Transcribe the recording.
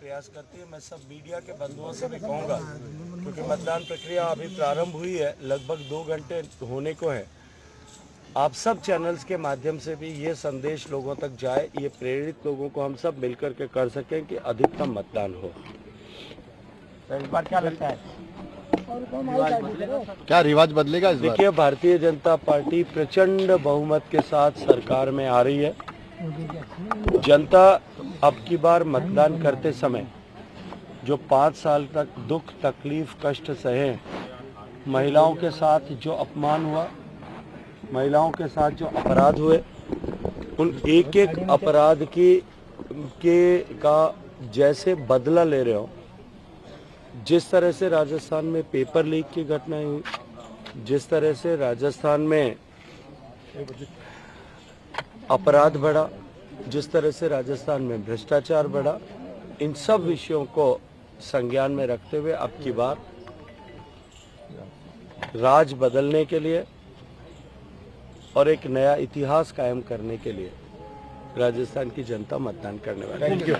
प्रयास करती है मैं सब मीडिया के बंधुओं से भी कहूँगा क्योंकि मतदान प्रक्रिया अभी प्रारंभ हुई है लगभग दो घंटे होने को है। आप सब चैनल्स के माध्यम से भी ये संदेश लोगों तक जाए ये प्रेरित लोगों को हम सब मिलकर के कर सकें कि अधिकतम मतदान हो। तो इस बार क्या लगता है? क्या रिवाज बदलेगा इस देखिए भारतीय जनता पार्टी प्रचंड बहुमत के साथ सरकार में आ रही है। जनता अब की बार मतदान करते समय जो पाँच साल तक दुख, तकलीफ़, कष्ट सहे, महिलाओं के साथ जो अपमान हुआ, महिलाओं के साथ जो अपराध हुए, उन एक एक अपराध की, के, का जैसे बदला ले रहे हो, जिस तरह से राजस्थान में पेपर लीक की घटनाएँ हुई, जिस तरह से राजस्थान में अपराध बढ़ा जिस तरह से राजस्थान में भ्रष्टाचार बढ़ा, इन सब विषयों को संज्ञान में रखते हुए अब की बार राज बदलने के लिए और एक नया इतिहास कायम करने के लिए राजस्थान की जनता मतदान करने वाली